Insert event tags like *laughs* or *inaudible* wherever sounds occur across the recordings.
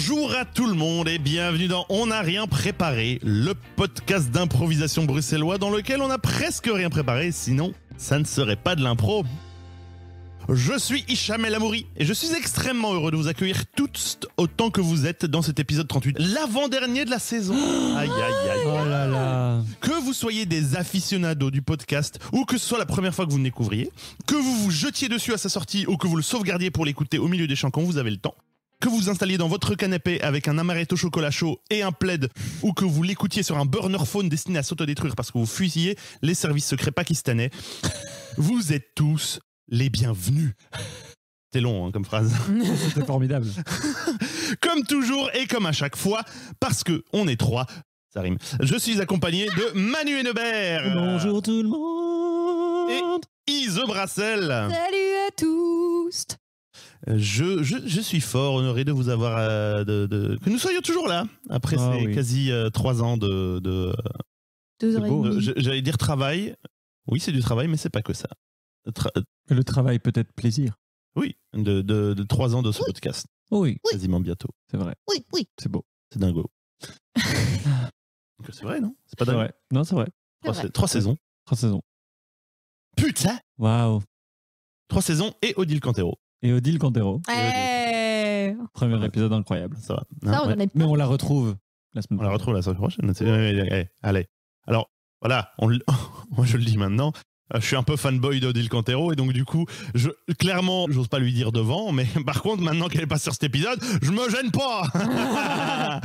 Bonjour à tout le monde et bienvenue dans On n'a rien préparé, le podcast d'improvisation bruxellois dans lequel on n'a presque rien préparé, sinon ça ne serait pas de l'impro. Je suis Hicham El Amouri et je suis extrêmement heureux de vous accueillir toutes autant que vous êtes dans cet épisode 38, l'avant-dernier de la saison. *gasps* Aïe aïe aïe. Oh là là. Que vous soyez des aficionados du podcast ou que ce soit la première fois que vous le découvriez, que vous vous jetiez dessus à sa sortie ou que vous le sauvegardiez pour l'écouter au milieu des chants quand vous avez le temps, que vous vous installiez dans votre canapé avec un amaretto chocolat chaud et un plaid ou que vous l'écoutiez sur un burner phone destiné à s'autodétruire parce que vous fusillez les services secrets pakistanais, vous êtes tous les bienvenus. C'est long hein, comme phrase. *laughs* C'était formidable. *laughs* Comme toujours et comme à chaque fois, parce que on est trois, ça rime. Je suis accompagné de Manu Hennebert. Bonjour tout le monde. Ise Brassel. Salut à tous Je, je, je suis fort honoré de vous avoir, euh, de, de- que nous soyons toujours là, après Ah ces oui. quasi euh, trois ans de... de, Deux heures et beau, de- demie. je- J'allais dire travail. Oui, c'est du travail, mais c'est pas que ça. Tra- Le travail peut être plaisir. oui, de, de, de trois ans de ce podcast, oui, quasiment bientôt. c'est vrai. Oui, oui. C'est beau. C'est dingo. *laughs* C'est vrai, non? C'est pas dingo. vrai. Non, c'est vrai. Trois, vrai. trois saisons. Trois saisons. Putain Waouh. Trois saisons et Odile Cantero. Et Odile Cantero. Eh, Premier épisode incroyable. Ça va. Ça, on ouais. en est Mais on la retrouve la semaine On la prochaine. retrouve la semaine prochaine. Allez. Alors, voilà. On *laughs* Moi, je le dis maintenant. Je suis un peu fanboy d'Odile Cantero et donc du coup, je, clairement, j'ose pas lui dire devant, mais *laughs* par contre, maintenant qu'elle est pas sur cet épisode, je me gêne pas. *laughs*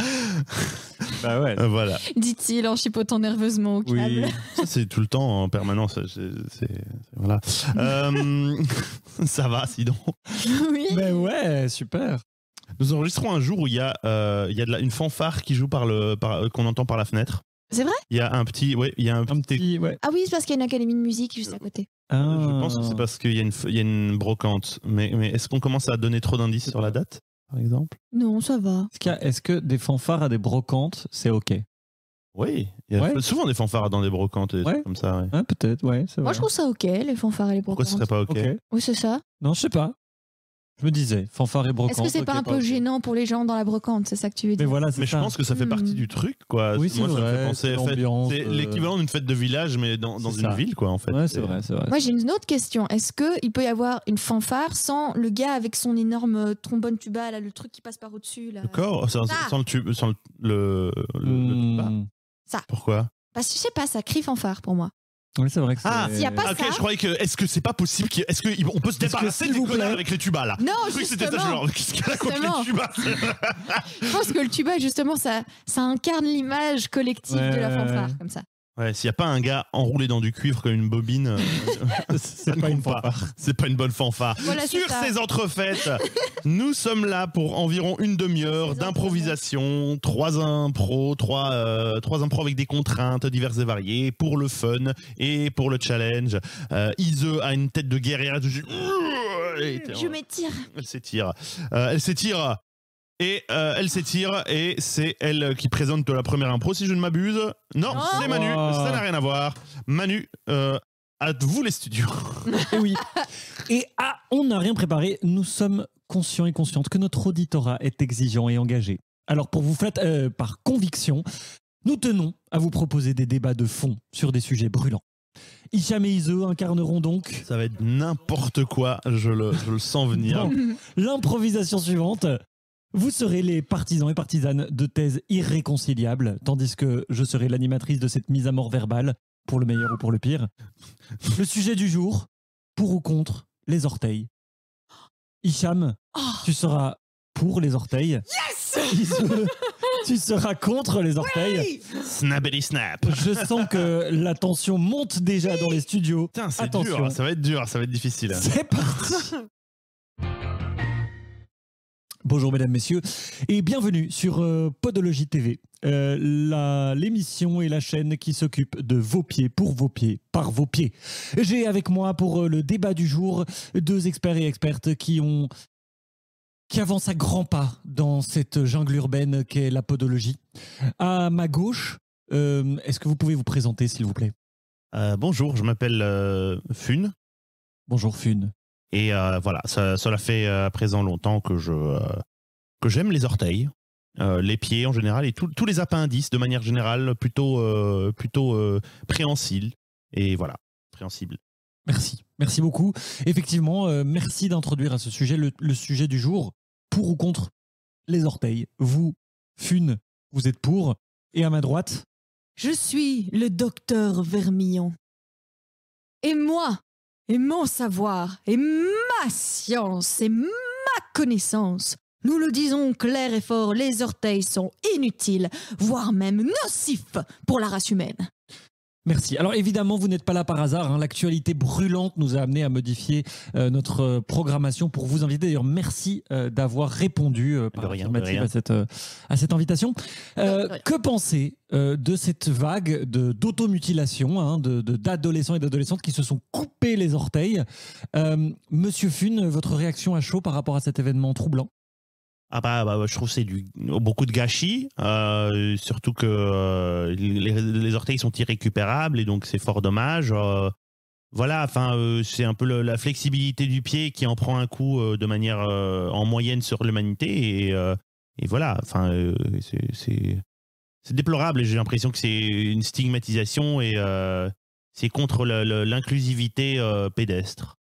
Bah ouais. Euh, voilà, dit-il en chipotant nerveusement au câble. Oui. ça c'est tout le temps en permanence. c'est- voilà. Euh, *laughs* ça va, sinon. oui. Mais ouais, super. Nous enregistrons un jour où il y a, euh, il y a de la- une fanfare qui joue par le, par- euh, qu'on entend par la fenêtre. C'est vrai? Il y a un petit, ouais, il y a un Un petit. petit, ouais. Ah oui, c'est parce qu'il y a une académie de musique juste à côté. Ah. Je pense que c'est parce qu'il y, a une f- il y a une brocante. Mais, mais est-ce qu'on commence à donner trop d'indices sur la date, par exemple? Non, ça va. Est-ce, qu'il y a- est-ce que des fanfares à des brocantes, c'est ok? Oui, il y a Ouais. souvent des fanfares dans des brocantes et des Ouais. trucs comme ça. ouais. Ouais, peut-être, ouais, c'est vrai. Moi, je trouve ça ok, les fanfares et les Pourquoi ce brocantes. serait pas ok, Ok. Oui, c'est ça. Non, je sais pas. Je me disais, fanfare et brocante. Est-ce que c'est pas un peu gênant pour les gens dans la brocante C'est ça que tu veux Mais dire voilà, c'est Mais je ça. pense que ça fait Hmm. partie du truc, quoi. Oui, c'est Moi, ça me vrai, fait penser. c'est fête- l'ambiance, C'est euh, l'équivalent d'une fête de village, mais dans, une ça. ville, quoi, en fait. Ouais, c'est vrai, c'est vrai. Moi, j'ai une autre question. Est-ce qu'il peut y avoir une fanfare sans le gars avec son énorme trombone tuba, là, le truc qui passe par au-dessus là? Le corps, sans, Ah. sans le tube, sans le, le, le- le tuba. Hmm. Pourquoi? Parce que je sais pas, ça crie fanfare pour moi. Oui, c'est vrai que c'est. Ah, S'il y a pas Ok, ça je croyais que. Est-ce que c'est pas possible qu'il- Est-ce qu'on peut se que, débarrasser s'il des vous connards avec les tubas, là? Non, Je croyais que c'était ça, justement. genre, qu'est-ce qu'elle a contre les tubas Je pense que le tuba, justement, ça, ça incarne l'image collective Ouais, de la ouais, fanfare, comme ça. Ouais, s'il n'y a pas un gars enroulé dans du cuivre comme une bobine, euh, *laughs* c'est pas une pas. pas bonne fanfare. Voilà, Sur ces entrefaites, nous sommes là pour environ une demi-heure d'improvisation, trois impros, trois, euh, trois impros avec des contraintes diverses et variées pour le fun et pour le challenge. Euh, Ise a une tête de guerrière. Je, Je m'étire. Elle s'étire. Euh, elle s'étire. Et euh, elle s'étire et c'est elle qui présente la première impro si je ne m'abuse. Non, Non. c'est Manu, Oh. ça n'a rien à voir. Manu, euh, à vous les studios. Et *laughs* oui. Et ah, on n'a rien préparé. Nous sommes conscients et conscientes que notre auditorat est exigeant et engagé. Alors, pour vous flatter, euh, par conviction, nous tenons à vous proposer des débats de fond sur des sujets brûlants. Hicham et Ise incarneront donc Ça va être n'importe quoi, je le, je le sens venir. L'improvisation suivante. Vous serez les partisans et partisanes de thèses irréconciliables, tandis que je serai l'animatrice de cette mise à mort verbale, pour le meilleur ou pour le pire. Le sujet du jour, pour ou contre les orteils. Hicham, Oh, tu seras pour les orteils. Ise, *laughs* tu seras contre les orteils. Snappity snap. Je sens que la tension monte déjà dans les studios. Putain, c'est Attention. dur, ça va être dur, ça va être difficile. C'est parti *laughs* Bonjour mesdames, messieurs, et bienvenue sur euh, Podologie TV, euh, l'émission et la chaîne qui s'occupe de vos pieds, pour vos pieds, par vos pieds. J'ai avec moi pour euh, le débat du jour deux experts et expertes qui ont qui avancent à grands pas dans cette jungle urbaine qu'est la podologie. À ma gauche, est-ce que vous pouvez vous présenter s'il vous plaît? Bonjour, je m'appelle euh, Fun. Bonjour Fun. Et euh, voilà, ça, cela fait euh, à présent longtemps que je euh, que j'aime les orteils. euh, les pieds en général et tout- tous les appendices de manière générale plutôt euh, plutôt euh, préhensiles et voilà préhensibles. Merci, merci beaucoup. Effectivement, euh, merci d'introduire à ce sujet le, le sujet du jour. Pour ou contre les orteils? Vous, Fune, vous êtes pour. Et à ma droite, Je suis le docteur Vermillon. Et moi, et mon savoir, et ma science, et ma connaissance, nous le disons clair et fort, les orteils sont inutiles, voire même nocifs pour la race humaine. Merci. Alors évidemment, vous n'êtes pas là par hasard. hein. L'actualité brûlante nous a amené à modifier euh, notre euh, programmation pour vous inviter. D'ailleurs, merci euh, d'avoir répondu euh, par De rien, de affirmative rien. à cette, euh, à cette invitation. Euh, que penser euh, de cette vague de- d'automutilation hein, de de- d'adolescents et d'adolescentes qui se sont coupés les orteils? Euh, Monsieur Fune, votre réaction à chaud par rapport à cet événement troublant? Ah bah, bah, je trouve que c'est du beaucoup de gâchis, euh, surtout que euh, les, orteils sont irrécupérables et donc c'est fort dommage. euh, voilà, enfin c'est un peu la flexibilité du pied qui en prend un coup de manière en moyenne sur l'humanité et, voilà, enfin c'est- déplorable et j'ai l'impression que c'est une stigmatisation et c'est contre l'inclusivité pédestre.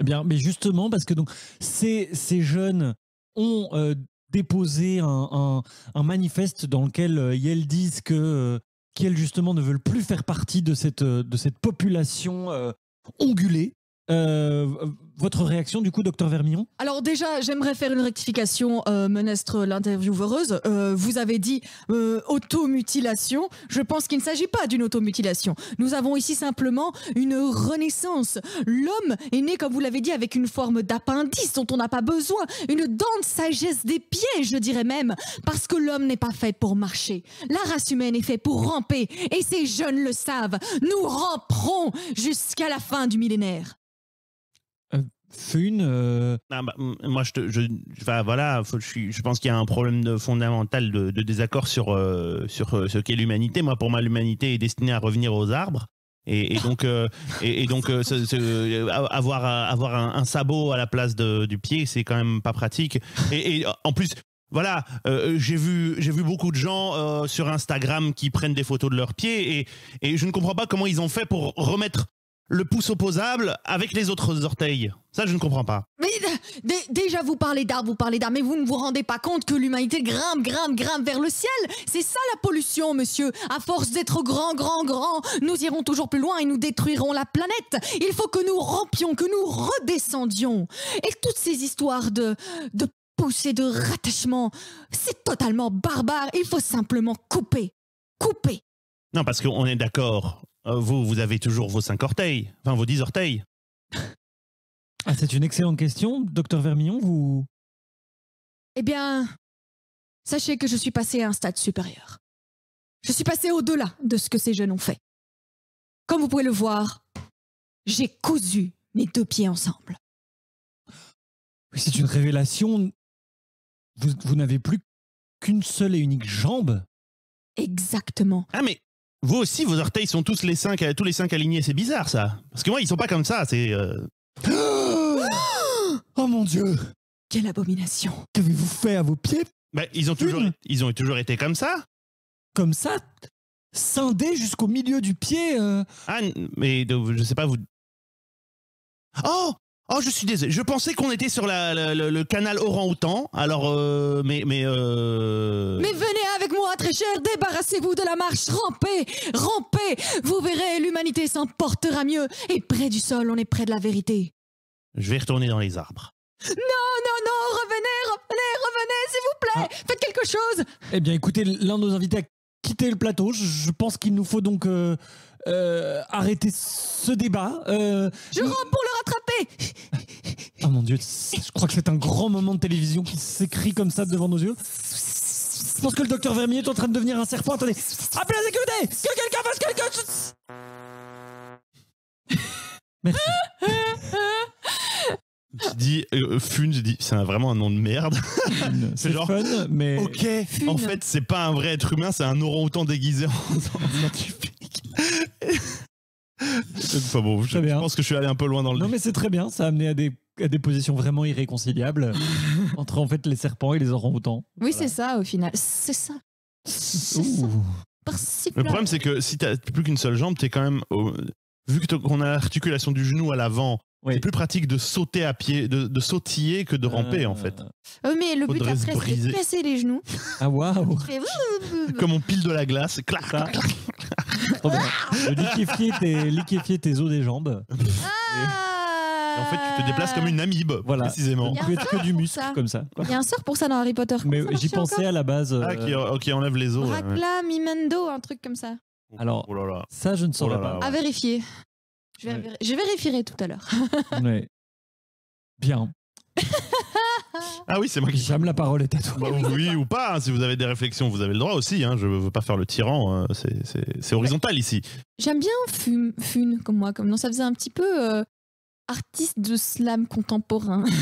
Eh bien, mais justement, parce que donc ces, ces jeunes ont euh, déposé un, manifeste dans lequel euh, ils disent que euh, qu'elles justement ne veulent plus faire partie de cette, euh, de cette population ongulée. Votre réaction, du coup, docteur Vermillon? Alors déjà, j'aimerais faire une rectification, euh, menestre l'intervieweuse. Euh, vous avez dit euh, automutilation. Je pense qu'il ne s'agit pas d'une automutilation. Nous avons ici simplement une renaissance. L'homme est né, comme vous l'avez dit, avec une forme d'appendice dont on n'a pas besoin, une dent de sagesse des pieds, je dirais même, parce que l'homme n'est pas fait pour marcher. La race humaine est faite pour ramper, et ces jeunes le savent. Nous ramperons jusqu'à la fin du millénaire. Fune euh, Ah bah, moi, je, je, voilà, je, pense qu'il y a un problème fondamental de, désaccord sur, euh, sur euh, ce qu'est l'humanité. Moi, pour moi, l'humanité est destinée à revenir aux arbres. Et, donc, et, donc avoir, avoir un, sabot à la place de- du pied, c'est quand même pas pratique. Et, en plus, voilà, j'ai vu, vu beaucoup de gens sur Instagram qui prennent des photos de leurs pieds et, et je ne comprends pas comment ils ont fait pour remettre le pouce opposable avec les autres orteils. Ça, je ne comprends pas. Mais euh, dé- déjà, vous parlez d'arbres, vous parlez d'arbres, mais vous ne vous rendez pas compte que l'humanité grimpe, grimpe, grimpe vers le ciel. C'est ça la pollution, monsieur. À force d'être grand, grand, grand, nous irons toujours plus loin et nous détruirons la planète. Il faut que nous rampions, que nous redescendions. Et toutes ces histoires de, de poussées, de rattachement, c'est totalement barbare. Il faut simplement couper. Couper. Non, parce qu'on est d'accord. Euh, Vous, vous avez toujours vos cinq orteils, enfin vos dix orteils. ah, C'est une excellente question. Docteur Vermillon, vous... Eh bien, sachez que je suis passé à un stade supérieur. Je suis passé au-delà de ce que ces jeunes ont fait. Comme vous pouvez le voir, j'ai cousu mes deux pieds ensemble. C'est une révélation. Vous, vous n'avez plus qu'une seule et unique jambe Exactement. Ah, mais vous aussi, vos orteils sont tous les cinq, tous les cinq alignés. C'est bizarre, ça. Parce que moi, ils sont pas comme ça. C'est. euh, *gasps* Oh mon Dieu Quelle abomination. Qu'avez-vous fait à vos pieds? Bah, ils ont toujours, Une. ils ont toujours été comme ça. Comme ça Scindés jusqu'au milieu du pied euh. Ah, n- mais de- je sais pas vous. Oh, oh, je suis désolé. Je pensais qu'on était sur la, la- le, le canal Orang-Outan. Alors, euh, mais, mais. euh, Mais venez avec moi, très cher, débarrassez-vous de la marche, rampez, rampez. Vous verrez, l'humanité s'en portera mieux. Et près du sol, on est près de la vérité. Je vais retourner dans les arbres. Non, non, non, revenez, revenez, revenez, s'il vous plaît. Faites quelque chose. Eh bien, écoutez, l'un de nos invités a quitté le plateau. Je, je pense qu'il nous faut donc euh, euh, arrêter ce débat. Euh, Je rampe pour le rattraper. Oh mon Dieu, je crois que c'est un grand moment de télévision qui s'écrit comme ça devant nos yeux. Je pense que le docteur Vermier est en train de devenir un serpent. Attendez, appelez la sécurité Que quelqu'un fasse quelque chose Merci. Je dis, euh, Fun, je dis, c'est vraiment un nom de merde. C'est genre- fun, mais Ok, en fait, c'est pas un vrai être humain, c'est un orang-outan déguisé en, *laughs* en. Enfin bon, je, pense que je suis allé un peu loin dans le. Non, mais c'est très bien. Ça a amené à des, à des positions vraiment irréconciliables *laughs* entre en fait les serpents et les orang-outans. Oui, c'est ça au final. C'est ça. Le problème, c'est que si t'as plus qu'une seule jambe, t'es quand même. au- Vu qu'on a l'articulation du genou à l'avant, Oui. c'est plus pratique de sauter à pied, de, de sautiller que de ramper en fait. Euh, mais le but Faudrait après, se c'est de casser les genoux. Ah waouh *laughs* Tu Comme on pile de la glace, clac, clac, clac. De liquéfier tes, liquéfier tes os des jambes. Et en fait, tu te déplaces comme une amibe, Voilà. précisément. On peut être que du muscle ça. comme ça. Il y a un sort pour ça dans Harry Potter. Mais Comment j'y pensais à la base. euh, Ah, qui, oh, qui enlève les os. là, ouais. Racla, Mimendo, un truc comme ça. Alors- Oh là là. Ça, je ne saurais Oh là là. pas. À vérifier. Je, vais Ouais. je vérifierai tout à l'heure. *laughs* Ouais. Bien. *laughs* Ah oui, c'est moi qui. J'aime la parole est à toi. Bah, oui ou pas, hein, si vous avez des réflexions, vous avez le droit aussi. Hein, je veux pas faire le tyran, hein, c'est- horizontal ici. J'aime bien Fun, Fun comme moi, comme non, ça faisait un petit peu euh, artiste de slam contemporain. *laughs*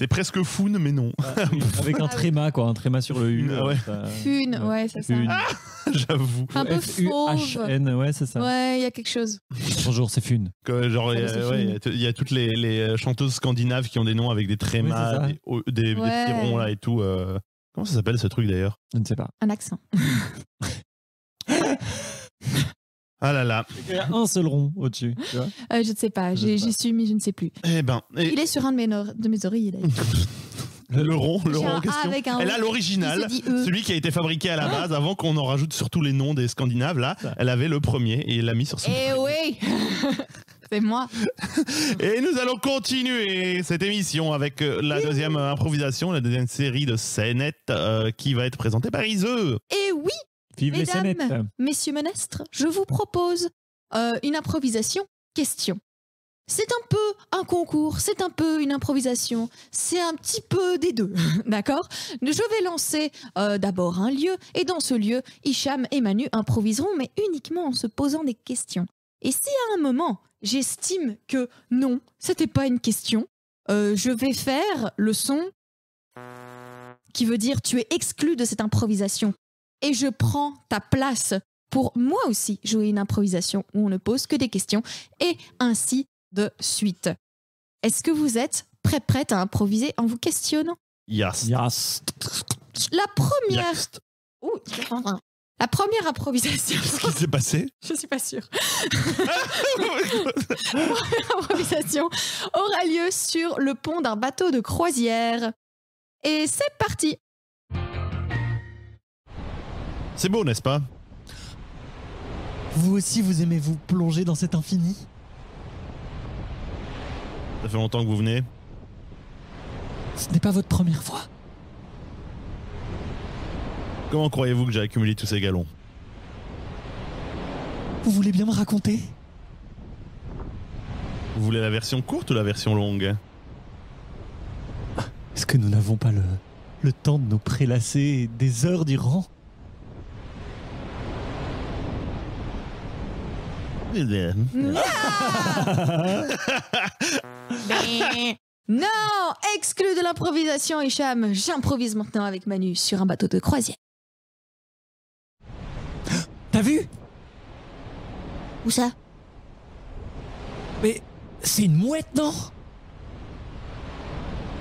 C'est presque foun, mais non. *laughs* Avec un Ah oui. tréma, quoi. Un tréma sur le U. Ah ouais. ça- Fun, ouais, c'est ça. Fun. J'avoue. Un peu fauve. F-U-H-N, ouais, c'est ça. Ouais, il y a quelque chose. Bonjour, c'est Fun. Que, genre, il y, Ah, a- c'est ouais, fini. il y a toutes les, les chanteuses scandinaves qui ont des noms avec des Oui, trémas, ça. des, des, des petits ronds là et tout. euh. Comment ça s'appelle ce truc d'ailleurs? Je ne sais pas. Un accent. *laughs* Ah là là. Il y a un seul rond au-dessus. Euh, je ne sais pas, j'ai- j'y suis mis, je ne sais plus. Eh ben, et Il est sur un de mes, nor- de mes oreilles. d'ailleurs. *laughs* le, rond, le J'ai rond un en A question. avec un Elle O. a l'original, Il se dit E. celui qui a été fabriqué à la base avant qu'on en rajoute sur tous les noms des Scandinaves. Là, elle avait le premier et elle l'a mis sur son. Eh oui *laughs* C'est moi. *laughs* Et nous allons continuer cette émission avec euh, la deuxième euh, improvisation, la deuxième série de scénettes euh, qui va être présentée par Iseux. Et oui, Vive les Mesdames, scénettes. messieurs menestres, je vous propose euh, une improvisation question. C'est un peu un concours, c'est un peu une improvisation, c'est un petit peu des deux, *laughs* d'accord? Je vais lancer euh, d'abord un lieu, et dans ce lieu, Hicham et Manu improviseront, mais uniquement en se posant des questions. Et si à un moment, j'estime que non, c'était pas une question, euh, je vais faire le son qui veut dire tu es exclu de cette improvisation et je prends ta place pour moi aussi jouer une improvisation où on ne pose que des questions et ainsi de suite. Est-ce que vous êtes prêt prête à improviser en vous questionnant? Yes. Yes. La première, Yes. Ouh, la première improvisation, Qu'est-ce qui s'est passé? *laughs* Je suis pas sûre. *laughs* La première improvisation aura lieu sur le pont d'un bateau de croisière. Et c'est parti. C'est beau, n'est-ce pas Vous aussi, vous aimez vous plonger dans cet infini Ça fait longtemps que vous venez. Ce n'est pas votre première fois. Comment croyez-vous que j'ai accumulé tous ces galons Vous voulez bien me raconter Vous voulez la version courte ou la version longue Est-ce que nous n'avons pas le, le temps de nous prélasser des heures durant *laughs* Non, exclu de l'improvisation, Hicham. J'improvise maintenant avec Manu sur un bateau de croisière. *gasps* T'as vu? Où ça? Mais c'est une mouette, non?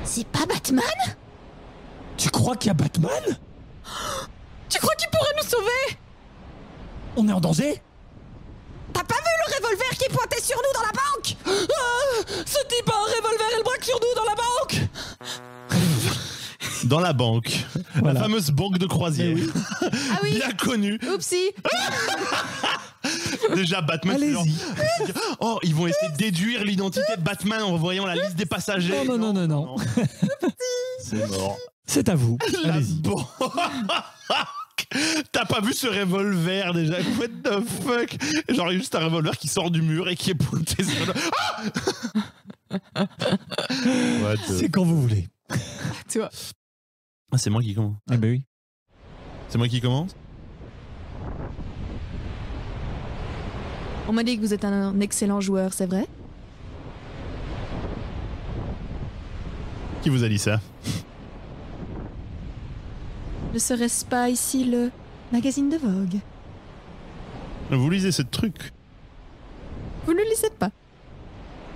C'est pas Batman? Tu crois qu'il y a Batman? *gasps* Tu crois qu'il pourrait nous sauver? On est en danger? T'as pas vu le revolver qui pointait sur nous dans la banque Ah Ce type a un revolver et le braque sur nous dans la banque *laughs* Dans la banque. Voilà. La fameuse banque de croisière. Oui. Ah oui Bien connue. Oupsie *laughs* Déjà, Batman. genre- Allez-y. Oh, ils vont essayer de déduire l'identité de Batman en voyant la liste des passagers. Non, non, non, non, non. *laughs* C'est mort. C'est à vous. La Allez-y. T'as pas vu ce revolver déjà? What the fuck? Genre juste un revolver qui sort du mur et qui est pointé sur le... Ah C'est quand vous voulez. Toi. Ah, c'est moi qui commence. Eh ben oui. C'est moi qui commence? On m'a dit que vous êtes un excellent joueur, c'est vrai? Qui vous a dit ça? Ne serait-ce pas ici le magazine de Vogue? Vous lisez ce truc? Vous ne lisez pas.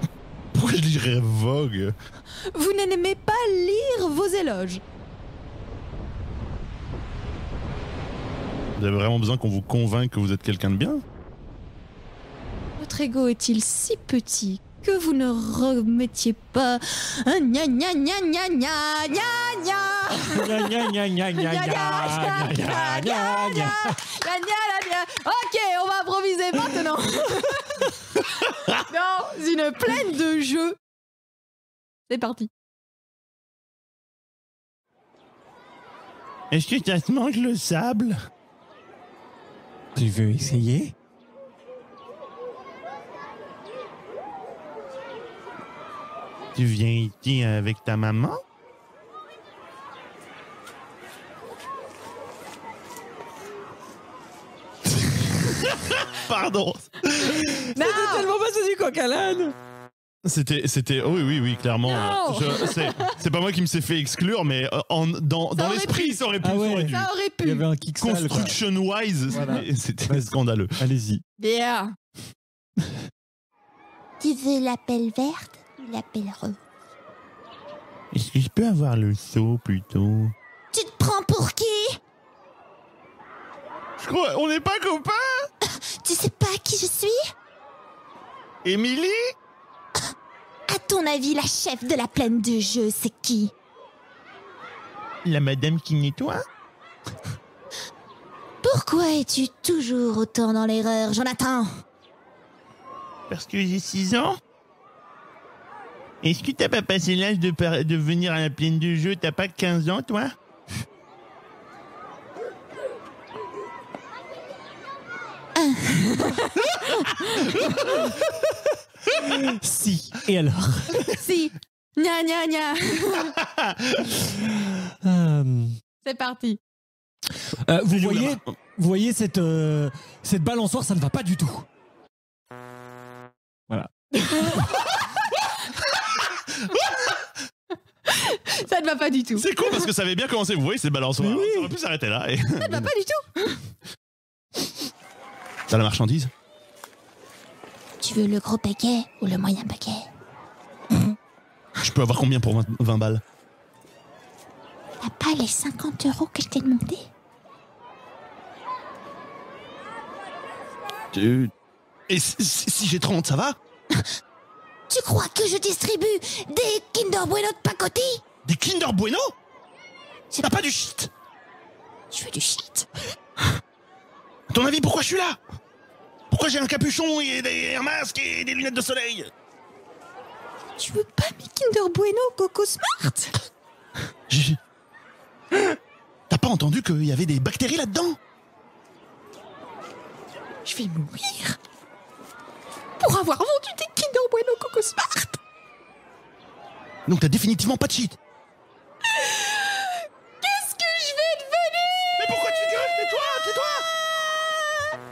*laughs* Pourquoi je lirais Vogue? Vous n'aimez pas lire vos éloges. Vous avez vraiment besoin qu'on vous convainque que vous êtes quelqu'un de bien? Votre ego est-il si petit que vous ne remettiez pas un gna gna gna gna gna gna gna Gna, gna, gna, gna, gna, gna, gna, gna, gna, gna. Gna, gna, gna, gna. Ok, on va improviser maintenant. Dans une plaine de jeux. C'est parti. Est-ce que ça te mange le sable Tu veux essayer Tu viens ici avec ta maman? Pardon. Non tellement pas du coq à l'âne C'était, c'était, oh oui, oui, oui, clairement. Non. Je- c'est, c'est pas moi qui me s'est fait exclure, mais euh, en, dans, dans aurait l'esprit, pu. ça aurait pu. Ah ouais. ça aurait dû. Ça aurait Il y pu. avait un kick sale, quoi. Construction-wise, Voilà. c'était- *laughs* c'était Vas-y. scandaleux. Allez-y. Bien. *laughs* Tu veux l'appel verte ou l'appel rose. Est-ce que je peux avoir le seau plutôt? Tu te prends pour qui? Je crois, on n'est pas copains! *laughs* Tu sais pas qui je suis? Émilie? À ton avis, la chef de la plaine de jeu, c'est qui? La madame qui nettoie? *laughs* Pourquoi es-tu toujours autant dans l'erreur, Jonathan? Parce que j'ai 6 ans? Est-ce que t'as pas passé l'âge de, par- de venir à la plaine de jeu? T'as pas 15 ans, toi? *laughs* Si. Et alors? Si. Gna gna gna. *laughs* Euh, C'est parti. euh, Vous voyez, vous voyez cette, euh, cette balançoire, ça ne va pas du tout. *laughs* *laughs* Ça ne va pas du tout. C'est con parce que ça avait bien commencé, vous voyez, c'est balançoire. Oui. Ça aurait pu s'arrêter là. Et... Ça ne va pas du tout. *laughs* T'as la marchandise? Tu veux le gros paquet ou le moyen paquet? Je peux avoir combien pour 20, 20 balles? T'as pas les 50 euros que je t'ai demandé? Tu- Et si, si- si j'ai 30, ça va? *laughs* Tu crois que je distribue des Kinder Bueno de pacotille? Des Kinder Bueno? T'as pas du shit. Je veux du shit. À ton avis, pourquoi je suis là? Pourquoi j'ai un capuchon et des, un masque et des lunettes de soleil? Tu veux pas mes Kinder Bueno Coco Smart? J'ai- T'as pas entendu qu'il y avait des bactéries là-dedans? Je vais mourir. Pour avoir vendu des Kinder Bueno Coco Smart. Donc t'as définitivement pas de shit Qu'est-ce que je vais devenir Mais pourquoi tu gueules Tais-toi Tais-toi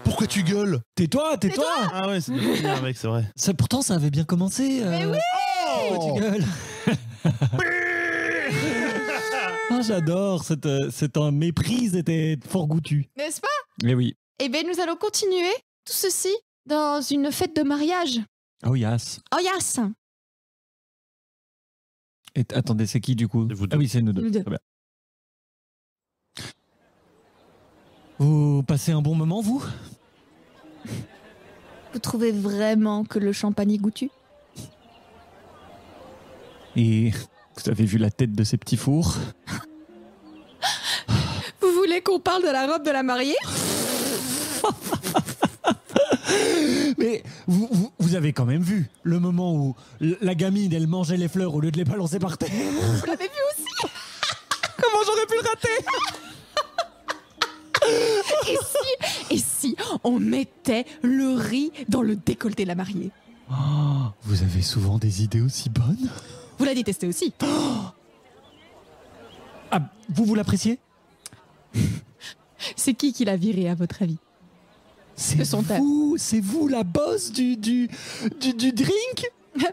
Pourquoi tu gueules Tais-toi, tais-toi Ah ouais, c'est finir avec, c'est vrai. Ça, Pourtant, ça avait bien commencé. Mais oui. Pourquoi tu gueules *laughs* Ah, J'adore, cette, euh, cette euh, méprise était fort goûtue. N'est-ce pas? Mais oui. Eh bien, nous allons continuer tout ceci dans une fête de mariage. Oh yes. Oh yes Et, attendez, c'est qui du coup? C'est vous deux. Ah oui, c'est nous deux. Nous deux. Très bien. Vous passez un bon moment, vous? Vous trouvez vraiment que le champagne est goûtu? Et vous avez vu la tête de ces petits fours? Vous voulez qu'on parle de la robe de la mariée? *laughs* Mais vous, vous- vous avez quand même vu le moment où la gamine, elle mangeait les fleurs au lieu de les balancer par terre. Vous l'avez vu aussi *laughs* Comment j'aurais pu le rater Et si, et si on mettait le riz dans le décolleté de la mariée Oh, Vous avez souvent des idées aussi bonnes. Vous la détestez aussi. Ah, vous, vous l'appréciez? C'est qui qui l'a virée à votre avis? C'est vous, c'est vous la boss du, du, du, du drink *laughs*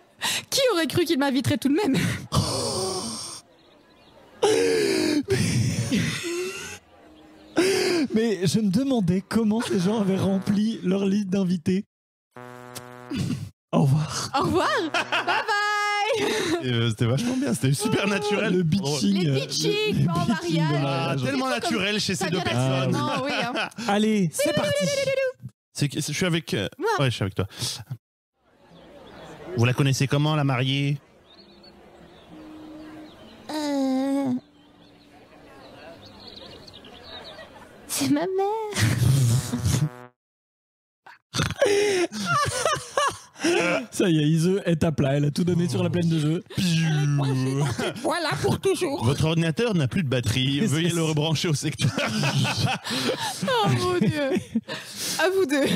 Qui aurait cru qu'il m'inviterait tout de même *laughs* *laughs* Mais je me demandais comment ces gens avaient rempli leur liste d'invités. Au revoir. Au revoir. bye bye. Euh, C'était vachement bien, c'était super naturel. Le bitching. Les bitching le en mariage. Ah, mariage. tellement naturel chez ces deux personnes. oui. hein. *laughs* Allez, c'est parti. C'est que- je suis avec. euh. Ouais, je suis avec toi. Vous la connaissez comment, la mariée? Euh... C'est ma mère. *laughs* *gasps* Ça y est, Ise est à plat. Elle a tout donné sur la plaine de jeu. Voilà pour toujours. Votre ordinateur n'a plus de batterie. *laughs* Veuillez le rebrancher au secteur. *laughs* Oh mon dieu. À vous deux.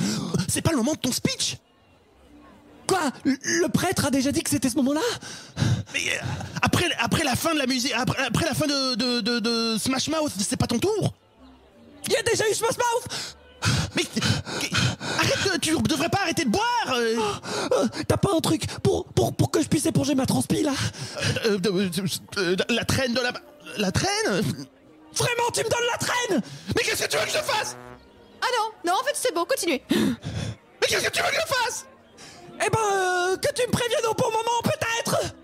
*gasps* C'est pas le moment de ton speech? Quoi? Le prêtre a déjà dit que c'était ce moment-là? Mais euh, après, après la fin de la musique, après, après la fin de, de, de, de Smash Mouth, c'est pas ton tour? Il y a déjà eu Smash Mouth? Mais arrête, de- tu devrais pas arrêter de boire euh, Euh, T'as pas un truc pour, pour, pour que je puisse éponger ma transpi là? Euh, euh, euh, La traîne de la... La traîne? Vraiment, tu me donnes la traîne! Mais qu'est-ce que tu veux que je fasse? Ah non, non, en fait c'est bon, continuez. Mais qu'est-ce que tu veux que je fasse? Eh ben, euh, que tu me préviennes au bon moment peut-être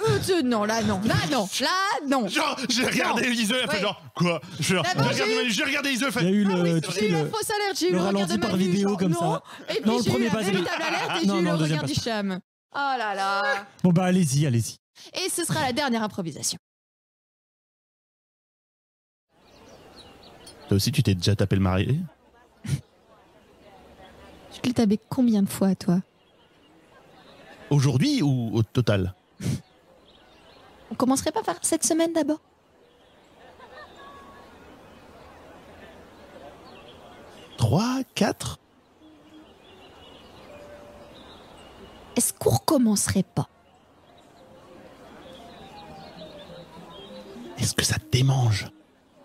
Euh, tu- non, là non, là non, là non. Genre, j'ai regardé Iseu, elle fait Ouais. genre, quoi? Je fais genre, D'abord, j'ai regardé j'ai eu- Manu, j'ai regardé Iseu, elle Il y a fait... eu Ah le, oui, tu j'ai sais, eu la le- fausse alerte, j'ai eu le le, regard ralenti par Manu, vidéo genre, comme non. ça. Et puis Non, le j'ai eu premier la pas, c'est lui. véritable alerte et Non, j'ai eu non, le deuxième regard pas. d'Hicham. Oh là là. Bon bah allez-y, allez-y. Et ce sera la dernière improvisation. Toi aussi, tu t'es déjà tapé le marié? *laughs* Tu l'as tapé combien de fois, toi? Aujourd'hui ou au total? *laughs* On commencerait pas par cette semaine d'abord Trois, quatre Est-ce qu'on recommencerait pas Est-ce que ça te démange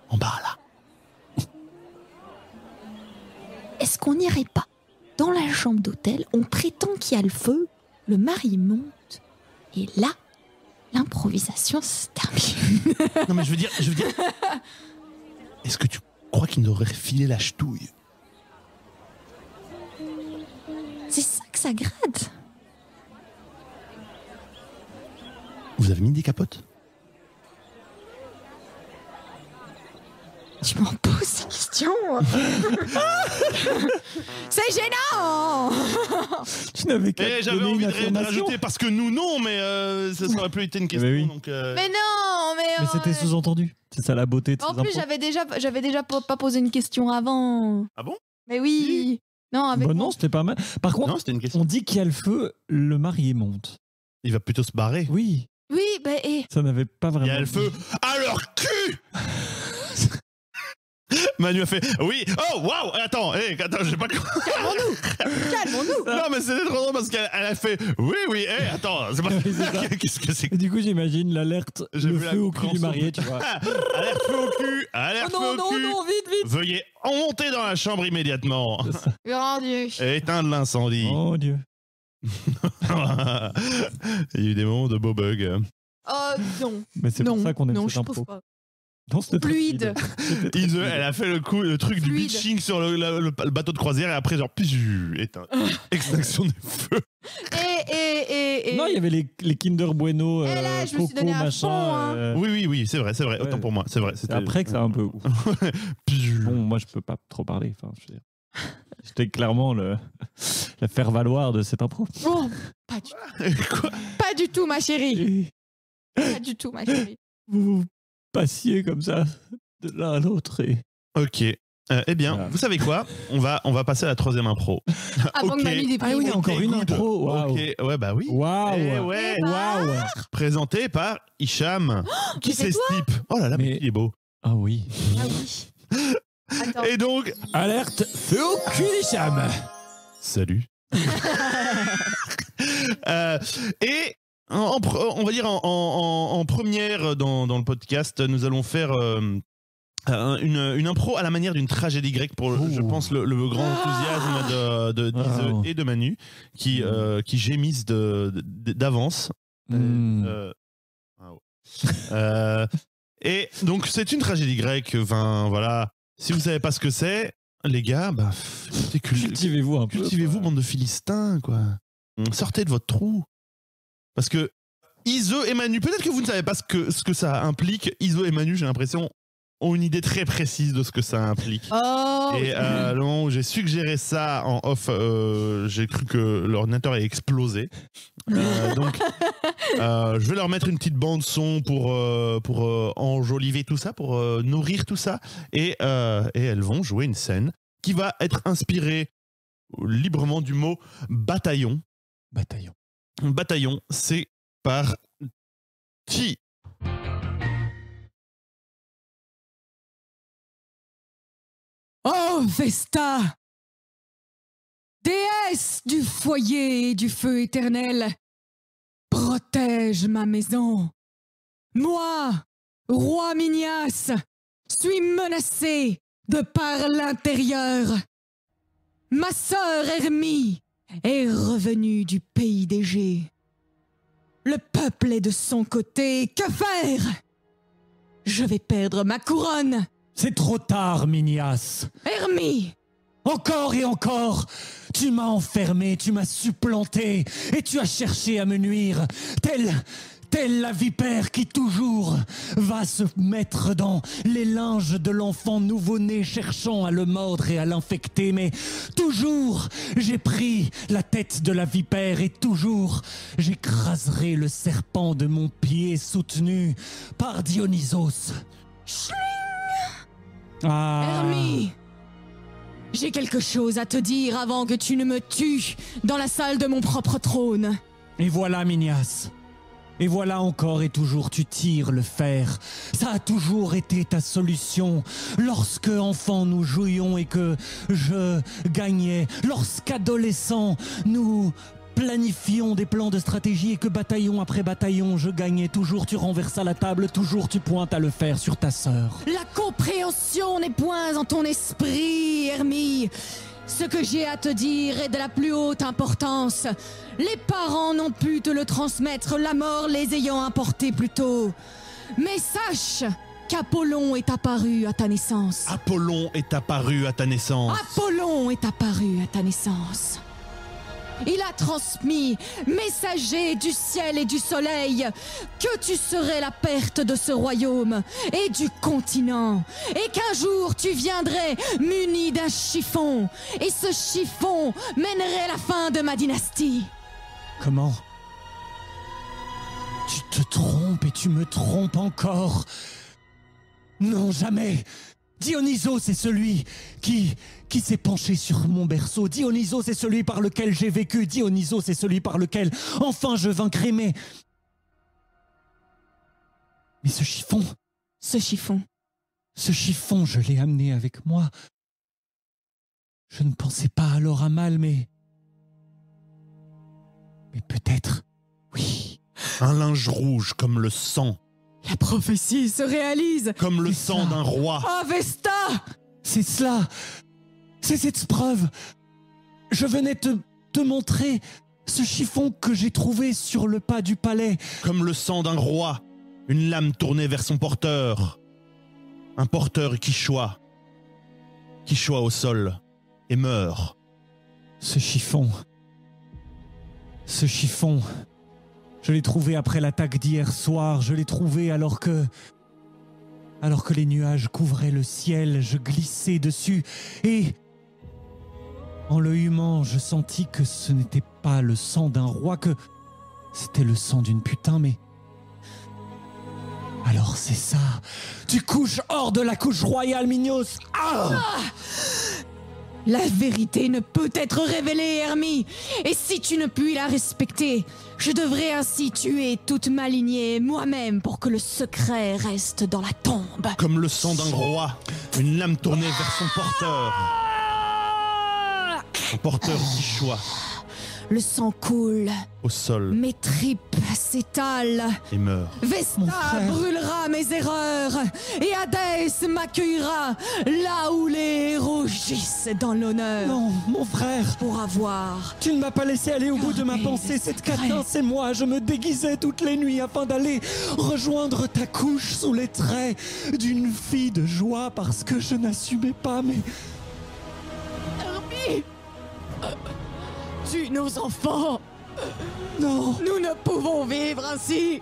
En bas, là Est-ce qu'on n'irait pas dans la chambre d'hôtel On prétend qu'il y a le feu, le mari monte, et là, l'improvisation se termine. *laughs* Non, mais je veux dire, je veux dire... Est-ce que tu crois qu'il nous aurait filé la ch'touille? C'est ça que ça gratte. Vous avez mis des capotes? Je m'en pose ces questions. *laughs* C'est gênant. *laughs* Tu n'avais qu'à Eh, j'avais envie de rajouter parce que nous, non, mais euh, ça aurait plus été une question. Oui. donc, euh, Mais non, mais. Mais euh, c'était sous-entendu. C'est ça la beauté de En plus, j'avais déjà, j'avais déjà pas, posé une question avant. Ah bon? Mais oui. Non, avec Bah non, c'était pas mal. Par contre, Non, on dit qu'il y a le feu, le marié monte. Il va plutôt se barrer. Oui, Oui, bah et. ça n'avait pas vraiment. Il y a le feu à leur cul *laughs* Manu a fait oui. Oh waouh Attends, hé, attends, j'ai pas. Calmons-nous. Calmons-nous. *laughs* non mais c'était trop drôle parce qu'elle elle a fait oui oui. Hé, attends, c'est pas. *laughs* Qu'est-ce que c'est du coup, j'imagine l'alerte, le feu au cul du marié, tu vois. Alerte feu au cul Oh Alerte feu non, au non, cul non, vite, vite Veuillez monter dans la chambre immédiatement. Grand Dieu. Et éteindre l'incendie. Oh Dieu. Il y a eu des moments de beau bug. Oh non. Mais c'est non. pour ça qu'on aime non, cette je impro. pense pas. Non, Fluide. Ise, *laughs* fluide. elle a fait le coup, le truc du bitching sur le, la- le- le bateau de croisière et après genre éteint. *laughs* Extinction des feux. Et, et, et, et. Non, il y avait les, les Kinder Bueno, Eh euh, là, je me suis Coco, donné à machin. fond, hein. euh, Oui oui oui, c'est vrai, c'est vrai. Ouais. Autant pour moi, c'est vrai. C'est C'était après que ça a un peu. *laughs* Bon, moi, je peux pas trop parler. Enfin, je veux dire. J'étais clairement le, faire-valoir de cette impro. Oh, pas du, Quoi pas du tout, ma chérie. Pas du tout, ma chérie. vous passiez comme ça de l'un à l'autre et Ok. Euh, eh bien, Voilà. vous savez quoi? On va on va passer à la troisième impro. *laughs* Avant Ok. que. Ah oui, encore une good. impro, waouh. Ok, ouais bah oui. waouh Eh ouais. Eh ben, waouh Présenté par Hicham. *gasps* Qui mais c'est c'est ce type? Oh là là, mais Mais- il est beau. ah oui Ah oui. Attends. Et donc, alerte feu au cul des chams Salut. *laughs* Euh, et en- on va dire en, en- en- en première dans, dans le podcast, nous allons faire euh, un- une, une impro à la manière d'une tragédie grecque pour, je pense, le, le grand enthousiasme de, de, d'Ise Wow. et de Manu qui, euh, qui gémissent d'avance. Hmm. Euh, wow. *laughs* Euh, Et donc, c'est une tragédie grecque. Enfin, voilà. Si vous savez pas ce que c'est, les gars, bah, Cultivez-vous un peu. cultivez-vous, bande de philistins, quoi. Sortez de votre trou. Parce que Iso et Manu, peut-être que vous ne savez pas ce que, ce que ça implique. Iso et Manu, j'ai l'impression, ont une idée très précise de ce que ça implique. Oh Et euh, le moment où j'ai suggéré ça en off, euh, j'ai cru que l'ordinateur ait explosé. Euh, *laughs* donc, euh, je vais leur mettre une petite bande son pour, euh, pour euh, enjoliver tout ça, pour euh, nourrir tout ça. Et, euh, et elles vont jouer une scène qui va être inspirée librement du mot bataillon. Bataillon. Bataillon, c'est par qui? Oh, Vesta Déesse du foyer et du feu éternel, protège ma maison. Moi, roi Minias, suis menacé de par l'intérieur. Ma sœur Hermie est revenue du pays des Gées. Le peuple est de son côté. Que faire? Je vais perdre ma couronne. C'est trop tard, Minias. Hermie Encore et encore, tu m'as enfermé, tu m'as supplanté, et tu as cherché à me nuire, telle, telle la vipère qui toujours va se mettre dans les linges de l'enfant nouveau-né cherchant à le mordre et à l'infecter, mais toujours j'ai pris la tête de la vipère et toujours j'écraserai le serpent de mon pied soutenu par Dionysos. Ah. Hermie J'ai quelque chose à te dire avant que tu ne me tues dans la salle de mon propre trône. Et voilà, Minias. Et voilà encore et toujours tu tires le fer. Ça a toujours été ta solution. Lorsque enfant nous jouions et que je gagnais. Lorsqu'adolescent nous planifions des plans de stratégie et que bataillon après bataillon je gagnais. Toujours tu renversas la table, toujours tu pointes à le fer sur ta sœur. La compréhension n'est point en ton esprit, Hermie. Ce que j'ai à te dire est de la plus haute importance. Les parents n'ont pu te le transmettre, la mort les ayant importés plus tôt. Mais sache qu'Apollon est apparu à ta naissance. Apollon est apparu à ta naissance. Apollon est apparu à ta naissance. Il a transmis, messager du ciel et du soleil, que tu serais la perte de ce royaume et du continent, et qu'un jour tu viendrais muni d'un chiffon, et ce chiffon mènerait la fin de ma dynastie. Comment? Tu te trompes et tu me trompes encore. Non, jamais. Dionysos est celui qui qui s'est penché sur mon berceau. Dionysos est celui par lequel j'ai vécu. Dionysos est celui par lequel enfin je vaincrai. Mais mais ce chiffon, Ce chiffon. ce chiffon, je l'ai amené avec moi. Je ne pensais pas alors à mal, mais mais peut-être, oui. Un linge rouge comme le sang, La prophétie se réalise. comme le sang d'un roi. Avesta C'est cela. C'est cette preuve. Je venais te, te montrer ce chiffon que j'ai trouvé sur le pas du palais. comme le sang d'un roi, une lame tournée vers son porteur. Un porteur qui choit, qui choit au sol et meurt. Ce chiffon. Ce chiffon. Je l'ai trouvé après l'attaque d'hier soir. Je l'ai trouvé alors que. Alors que les nuages couvraient le ciel, je glissais dessus et. En le humant, je sentis que ce n'était pas le sang d'un roi, que c'était le sang d'une putain, mais. Alors c'est ça. Tu couches hors de la couche royale, Mignos. Ah La vérité ne peut être révélée, Hermie. Et si tu ne puis la respecter, je devrais ainsi tuer toute ma lignée moi-même pour que le secret reste dans la tombe. Comme le sang d'un roi, une lame tournée vers son porteur. Un porteur qui choit Le sang coule, au sol. mes tripes s'étale. Et meurt. Mon Vesta frère. brûlera mes erreurs et Hadès m'accueillera là où les héros gissent dans l'honneur Non, mon frère pour avoir. Tu ne m'as pas laissé aller au bout de ma pensée. Cette catin, c'est moi. Je me déguisais toutes les nuits afin d'aller rejoindre ta couche sous les traits d'une fille de joie parce que je n'assumais pas mes... Herbie Nos enfants. Non Nous ne pouvons vivre ainsi.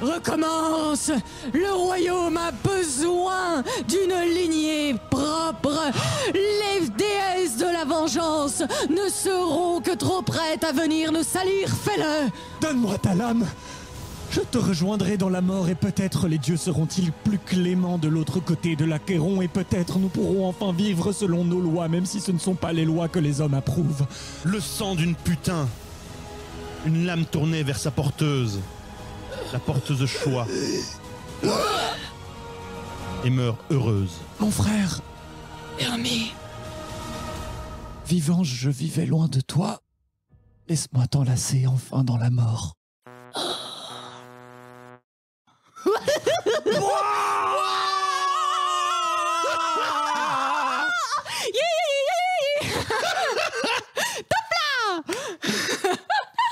Recommence. Le royaume a besoin d'une lignée propre. Les déesses de la vengeance ne seront que trop prêtes à venir nous salir. Fais-le. Donne-moi ta lame je te rejoindrai dans la mort et peut-être les dieux seront-ils plus cléments de l'autre côté de l'Achéron et peut-être nous pourrons enfin vivre selon nos lois même si ce ne sont pas les lois que les hommes approuvent. Le sang d'une putain. Une lame tournée vers sa porteuse. La porteuse choix. Et meurt heureuse. Mon frère, Hermie Vivant, je vivais loin de toi. Laisse-moi t'enlacer enfin dans la mort.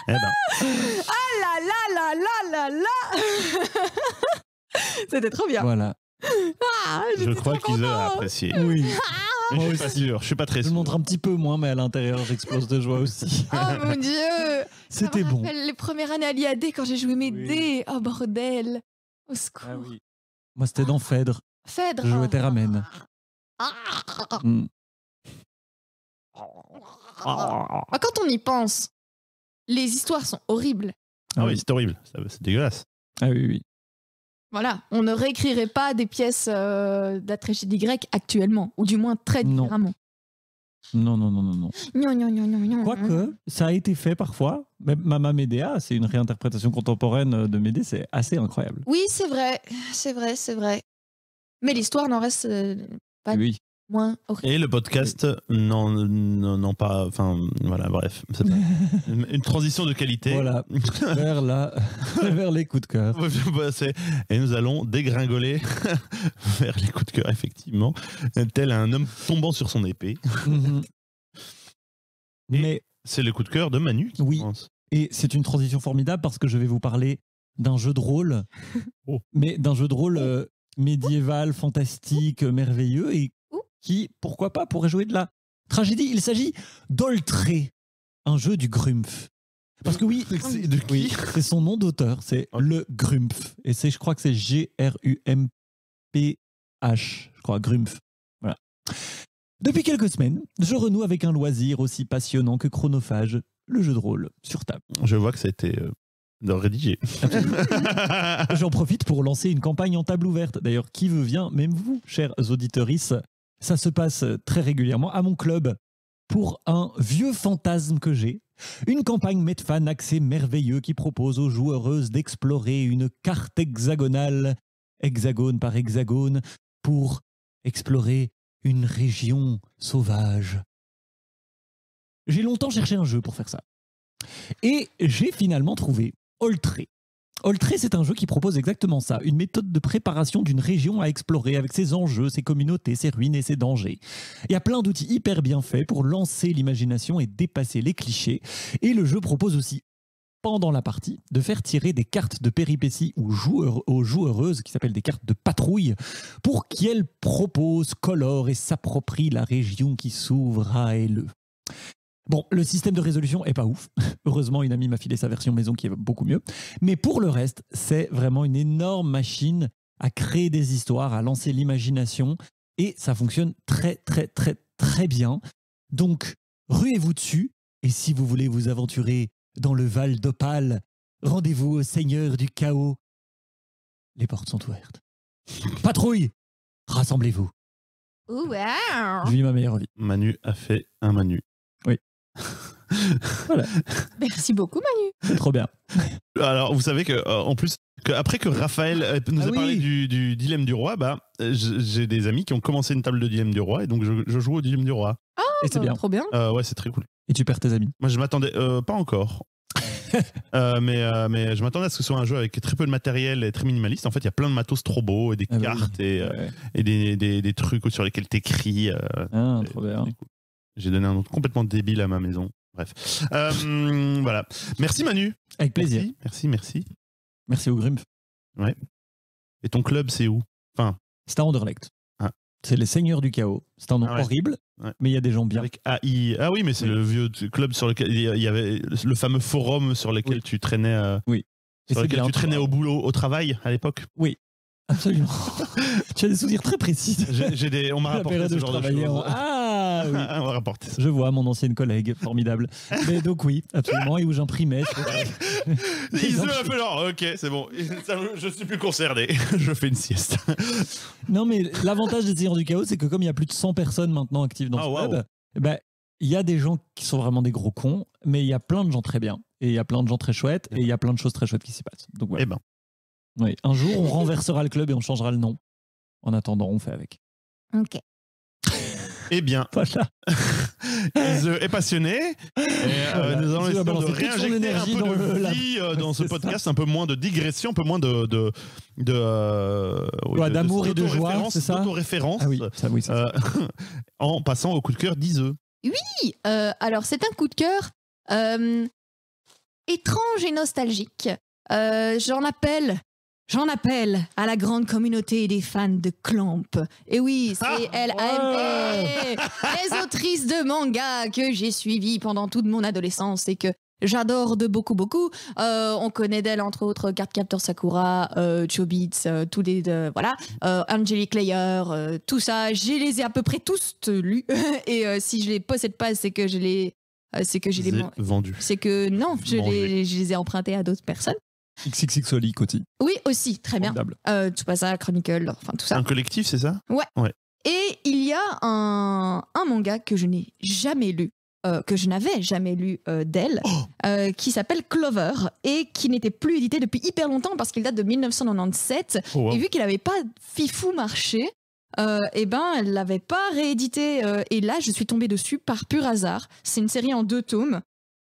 Eh ben, Ah là là là là là là C'était trop bien Voilà. ah, je crois qu'ils auraient contente. apprécié. Oui. Moi je suis pas aussi. sûr. Je suis pas très Je sûr. montre un petit peu moins, mais à l'intérieur, j'explose de joie aussi. Oh mon dieu C'était bon. rappelle les premières années à l'IAD quand j'ai joué mes Oui. dés. Oh bordel Au secours Moi, c'était dans Phèdre. Phèdre Je jouais oh. Terramen. Mm. Ah, Quand on y pense, les histoires sont horribles. Ah oui, c'est horrible. Ça- C'est dégueulasse. Ah oui, oui. Voilà, on ne réécrirait pas des pièces euh, de la tragédie grecque actuellement, ou du moins très Non. différemment. Non, non, non, non, non. Quoique, ça a été fait parfois. Même Mama Medea, c'est une réinterprétation contemporaine de Médée, c'est assez incroyable. Oui, c'est vrai, c'est vrai, c'est vrai. Mais l'histoire n'en reste euh, Pas- Oui. Moins horrible. Et le podcast, non, non, non pas. Enfin, voilà, bref. Pas- Une transition de qualité. Voilà. *laughs* vers, la... vers les coups de cœur. Et nous allons dégringoler *laughs* vers les coups de cœur, effectivement, tel un homme tombant sur son épée. Mhm. Mais C'est le coup de cœur de Manu qui Oui. commence. Et c'est une transition formidable parce que je vais vous parler d'un jeu de rôle, Oh. mais d'un jeu de rôle euh, médiéval, fantastique, euh, merveilleux et. Qui, pourquoi pas, pourrait jouer de la tragédie. Il s'agit d'Oltré, un jeu du Grumpf. Parce que oui, *laughs* C'est oui, son nom d'auteur, c'est le Grumpf. Et c'est, je crois que c'est G-R-U-M-P-H, je crois, Grumpf. Voilà. Depuis quelques semaines, je renoue avec un loisir aussi passionnant que chronophage, le jeu de rôle sur table. Je vois que ça a été euh, de rédigé. *laughs* J'en profite pour lancer une campagne en table ouverte. D'ailleurs, qui veut vient, même vous, chers auditeuristes. Ça se passe très régulièrement à mon club pour un vieux fantasme que j'ai. Une campagne Medfan accès merveilleux qui propose aux joueuses d'explorer une carte hexagonale, hexagone par hexagone, pour explorer une région sauvage. J'ai longtemps cherché un jeu pour faire ça. Et j'ai finalement trouvé Oltré. Oltré, c'est un jeu qui propose exactement ça, une méthode de préparation d'une région à explorer avec ses enjeux, ses communautés, ses ruines et ses dangers. Il y a plein d'outils hyper bien faits pour lancer l'imagination et dépasser les clichés. Et le jeu propose aussi, pendant la partie, de faire tirer des cartes de péripéties aux, joueurs, joueuses, qui s'appellent des cartes de patrouille, pour qu'elles proposent, colorent et s'approprient la région qui s'ouvre à elles. Bon, le système de résolution est pas ouf. *laughs* Heureusement, une amie m'a filé sa version maison qui est beaucoup mieux. Mais pour le reste, c'est vraiment une énorme machine à créer des histoires, à lancer l'imagination. Et ça fonctionne très, très, très, très bien. Donc, ruez-vous dessus. Et si vous voulez vous aventurer dans le Val d'Opale, rendez-vous au Seigneur du Chaos. Les portes sont ouvertes. Patrouille Rassemblez-vous. Wow. Je vis ma meilleure vie. Manu a fait un Manu. *laughs* Merci beaucoup, Manu. C'est trop bien. Alors, vous savez que euh, en plus, que après que Raphaël euh, nous Ah a oui. parlé du, du dilemme du roi, bah, j'ai des amis qui ont commencé une table de dilemme du roi et donc je, je joue au dilemme du roi. Et c'est bien. Trop bien. Euh, ouais, c'est très cool. Et tu perds tes amis. Moi, je m'attendais euh, pas encore. *laughs* Euh, mais, euh, mais je m'attendais à ce que ce soit un jeu avec très peu de matériel et très minimaliste. En fait, il y a plein de matos trop beaux et des Ah bah oui. cartes et, Ouais. et des, des, des trucs sur lesquels t'écris. euh, Ah, trop bien. cool. J'ai donné un nom complètement débile à ma maison. Bref. Euh, *laughs* voilà. Merci Manu. Avec plaisir. Merci, merci, merci. Merci au Grimp. Et ton club, c'est où? C'est à Anderlecht. Ah. C'est les Seigneurs du Chaos. C'est un nom Ah ouais. horrible, Ouais. mais il y a des gens bien. Avec AI. Ah oui, mais c'est Oui. le vieux club sur lequel il y avait le fameux forum sur lequel Oui. tu traînais. euh, Oui. Sur lequel tu traînais au boulot, au travail à l'époque? Absolument. *laughs* tu as des souvenirs très précis. J'ai des, on m'a rapporté ce genre de choses. en- Ah *laughs* oui. on m'a rapporté. Je vois mon ancienne collègue, formidable. Mais donc oui, absolument, et où j'imprimais. *laughs* Il se a fait genre, ok, c'est bon, Ça, je suis plus concerné, je fais une sieste. Non, mais l'avantage des Seigneurs du Chaos, c'est que comme il y a plus de 100 personnes maintenant actives dans Ah, ce waouh. club, ben, il y a des gens qui sont vraiment des gros cons, mais il y a plein de gens très bien. Et il y a plein de gens très chouettes, et il y a plein de choses très chouettes qui s'y passent. Donc voilà. Eh ben, Oui. Un jour, on renversera le club et on changera le nom. En attendant, on fait avec. Ok. eh bien, *laughs* Voilà. *laughs* Ise est passionné. Et euh, Voilà. nous allons essayer de réinjecter un peu dans de le- vie euh, *laughs* dans ce ça. podcast, un peu moins de digression, un peu moins de. de, de, euh, oui, Ouais, d'amour et de joie, d'autoréférence- c'est ça d'autoréférence, Ah oui, ça, oui, ça. euh, en passant au coup de cœur d'Ise. Oui, euh, alors c'est un coup de cœur euh, étrange et nostalgique. Euh, J'en appelle, J'en appelle à la grande communauté des fans de Clamp. et oui, c'est Ah, elle, ouais. les autrices de manga que j'ai suivies pendant toute mon adolescence et que j'adore de beaucoup, beaucoup. Euh, on connaît d'elle, entre autres, Cardcaptor Sakura, euh, Chobits, euh, tous les deux, voilà, euh, Angelic Layer, tout ça. Je les ai à peu près tous lus. *laughs* et si je les possède pas, c'est que je les. c'est que j'ai les. Ise man- vendu. C'est que non, je les, je les ai empruntés à d'autres personnes. XXX Oli, Coty. Oui, aussi, très bien. Euh, Tsubasa, Chronicle, enfin tout ça. Un collectif, c'est ça? Et il y a un, un manga que je n'ai jamais lu, euh, que je n'avais jamais lu euh, d'elle, Oh euh, qui s'appelle Clover et qui n'était plus édité depuis hyper longtemps parce qu'il date de 1997. Oh, wow. Et vu qu'il n'avait pas fifou marché, euh, eh ben, elle l'avait pas réédité. euh, et là, je suis tombée dessus par pur hasard. C'est une série en deux tomes.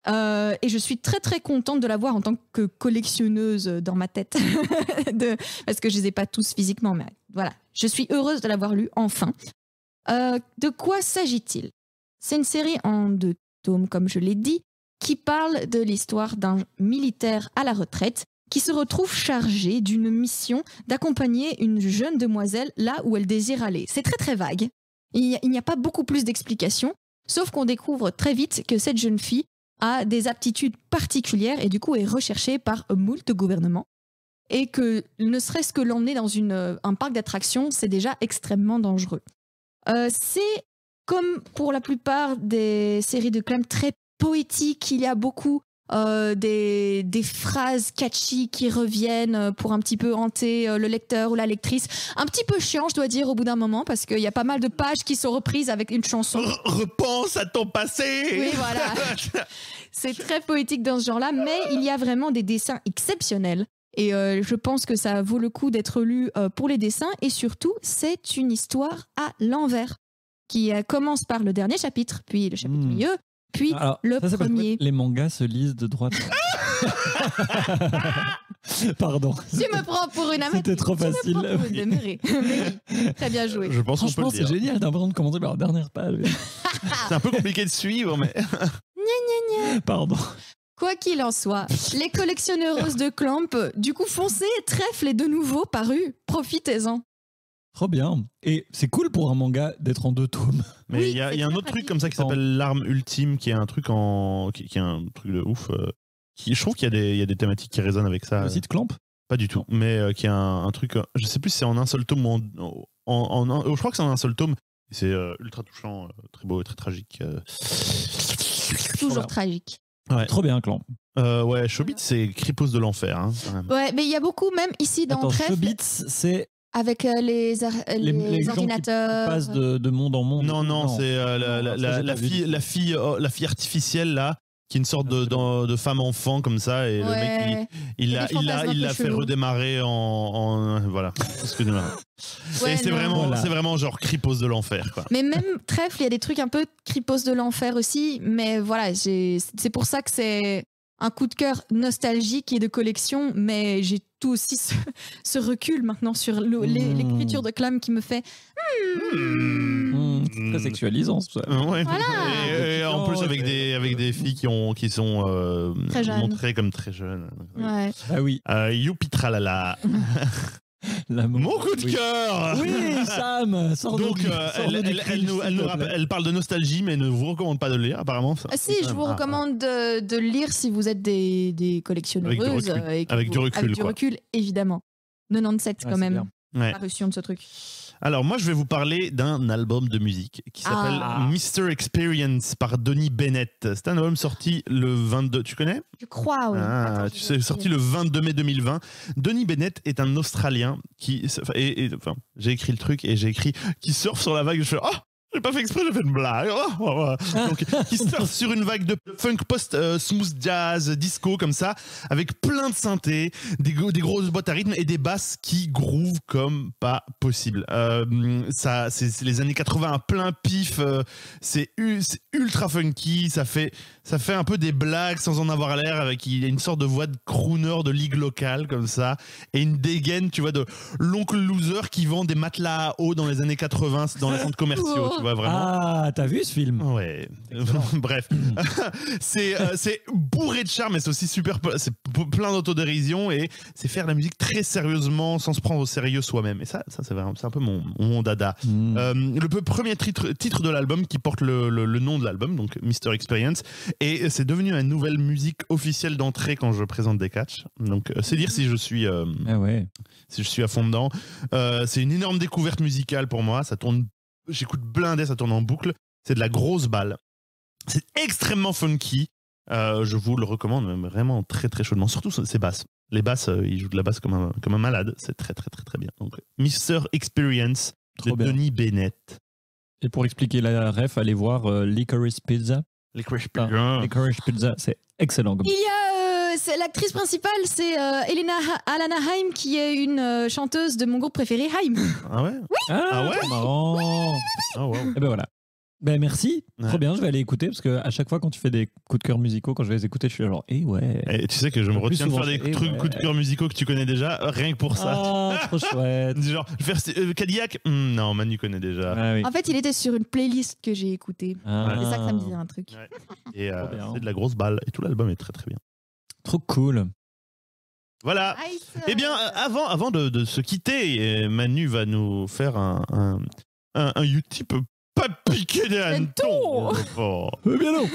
Euh, et je suis très très contente de l'avoir en tant que collectionneuse dans ma tête, *laughs* parce que je les ai pas tous physiquement, mais voilà, je suis heureuse de l'avoir lu enfin. Euh, de quoi s'agit-il? C'est une série en deux tomes, comme je l'ai dit, qui parle de l'histoire d'un militaire à la retraite qui se retrouve chargé d'une mission d'accompagner une jeune demoiselle là où elle désire aller. C'est très très vague. Il n'y a pas beaucoup plus d'explications, sauf qu'on découvre très vite que cette jeune fille a des aptitudes particulières et du coup est recherchée par moult gouvernements. Et que ne serait-ce que l'emmener dans une, euh, un parc d'attractions, c'est déjà extrêmement dangereux. Euh, c'est comme pour la plupart des séries de Clem très poétique. Il y a beaucoup euh, des, des phrases catchy qui reviennent euh, pour un petit peu hanter euh, le lecteur ou la lectrice. Un petit peu chiant, je dois dire, au bout d'un moment, parce qu'il y a pas mal de pages qui sont reprises avec une chanson. Re- Repense à ton passé Oui, voilà. *laughs* C'est très poétique dans ce genre-là, mais il y a vraiment des dessins exceptionnels. Et euh, je pense que ça vaut le coup d'être lu euh, pour les dessins. Et surtout, c'est une histoire à l'envers, qui euh, commence par le dernier chapitre, puis le chapitre Hmm. milieu, puis Alors, le ça, premier. les mangas se lisent de droite. *laughs* Pardon. Tu me prends pour une amie. C'était trop Tu me facile. oui. *laughs* oui, très bien joué. Je pense qu'on peut Franchement, c'est génial d'apprendre de commencer par la dernière page. *laughs* C'est un peu compliqué de suivre, mais Pardon. Quoi qu'il en soit, les collectionneuses de Clamp, du coup foncez, trèfle est de nouveau paru. Profitez-en. Trop bien. Et c'est cool pour un manga d'être en deux tomes. mais Oui, il y a, y un autre truc comme ça qui s'appelle l'arme ultime, qui est un truc en, qui, qui est un truc de ouf. euh, qui, je trouve qu'il y a des, il y a des thématiques qui résonnent avec ça. Le site Clamp? Pas du tout, mais euh, qui est un, un truc. euh, je sais plus si c'est en un seul tome ou en, en, en un- je crois que c'est en un seul tome. C'est euh, ultra touchant, euh, très beau et très tragique. euh. Toujours tragique. Ouais. Trop bien, Clamp. Euh, ouais, Chobit, c'est Cripos de l'enfer. Hein. Ouais, mais il y a beaucoup, même ici dans Attends, Trèfle, Chobits, c'est avec euh, les, ar- les, les gens qui ordinateurs. passe de, de monde en monde. Non, non, c'est euh, la, la- fille, la, fille, oh, la fille artificielle là, qui est une sorte de, Ah, de femme enfant comme ça, et le mec il, il Il a il l'a, il fait redémarrer en, en- voilà. Excusez-moi. Ouais, et c'est vraiment, Voilà. c'est vraiment genre Cripos de l'enfer quoi. Mais même Trèfle, il y a des trucs un peu cripos de l'enfer aussi. Mais voilà, j'ai- c'est pour ça que c'est un coup de cœur nostalgique et de collection, mais j'ai tout aussi ce, *laughs* recul maintenant sur hmm. l'écriture de Clam qui me fait. Mmh. Très hmm. sexualisant, ça. Et, en plus avec des filles qui sont euh, montrées comme très jeunes. Ouais. Ah oui. Euh. *laughs* Mon coup de cœur Oui, Sam sors Donc, euh, elle, parle de nostalgie, mais ne vous recommande pas de lire, apparemment. Ah, si, je vous hein. recommande de, de, lire si vous êtes des, collectionneuses. Avec du recul. Avec, du, recul, évidemment. 97, quand même, parution de ce truc. Alors moi, je vais vous parler d'un album de musique qui s'appelle ah. Mr. Experience par Denis Bennett. C'est un album sorti le 22... Tu connais? Je crois, oui. Ah, tu sais, sorti le 22 mai 2020. Denis Bennett est un Australien qui... Enfin, j'ai écrit le truc et j'ai écrit qui surfe sur la vague. Je fais, oh, j'ai pas fait exprès, j'ai fait une blague. Oh, oh, oh. Ah. Donc, il surfe sur une vague de funk post-smooth euh, jazz, disco, comme ça, avec plein de synthés, des, des, grosses boîtes à rythme et des basses qui groovent comme pas possible. Euh, ça, c'est les années 80 à plein pif. Euh, c'est ultra funky. Ça fait, ça fait un peu des blagues sans en avoir l'air. Avec, une sorte de voix de crooner de ligue locale, comme ça. Et une dégaine, tu vois, de l'oncle loser qui vend des matelas à eau dans les années 80 dans les centres commerciaux. Oh, ah, t'as vu ce film Ouais. *laughs* Bref. *laughs* Euh, c'est bourré de charme et c'est aussi super. C'est plein d'autodérision et c'est faire la musique très sérieusement sans se prendre au sérieux soi-même. Et ça, ça c'est un peu mon, mon dada. Mm. Euh, le premier titre, titre de l'album qui porte le, le, nom de l'album, donc Mister Experience. Et c'est devenu une nouvelle musique officielle d'entrée quand je présente des catchs. Donc, euh, c'est dire si je suis. Ah si je suis à fond dedans. c'est une énorme découverte musicale pour moi. Ça tourne j'écoute blindé, ça tourne en boucle. C'est de la grosse balle. C'est extrêmement funky. Euh, je vous le recommande vraiment très très chaudement. Surtout ses basses. Les basses, euh, il joue de la basse comme un, comme un malade. C'est très très très très bien. Mister Experience de Denis Bennett. Et pour expliquer la ref, allez voir euh, Licorice Pizza. Licorice ah, Pizza. Ah, Licorice Pizza, c'est excellent. Il y euh, l'actrice principale, c'est euh, Elena Alana Haim qui est une chanteuse de mon groupe préféré, Haim. Ah ouais? Ah, ouais? Marrant. Oh, wow. Et ben voilà. Ben merci, ouais. trop bien, je vais aller écouter parce que à chaque fois quand tu fais des coups de cœur musicaux, quand je vais les écouter, je suis genre, eh ouais. Et tu sais que je me retiens de faire des eh trucs ouais. coups de cœur musicaux que tu connais déjà, rien que pour ça. Oh, trop *laughs* chouette. genre, faire euh, Cadillac, hmm, non, Manu connaît déjà. Ah en fait, il était sur une playlist que j'ai écoutée. Ah. C'est ça que ça me disait un truc. Et euh, c'est de la grosse balle. Et tout l'album est très très bien. Trop cool. Voilà. Eh bien, avant, avant de, se quitter, Manu va nous faire un, un, un, un Utip pas piqué des hannetons. Bien non.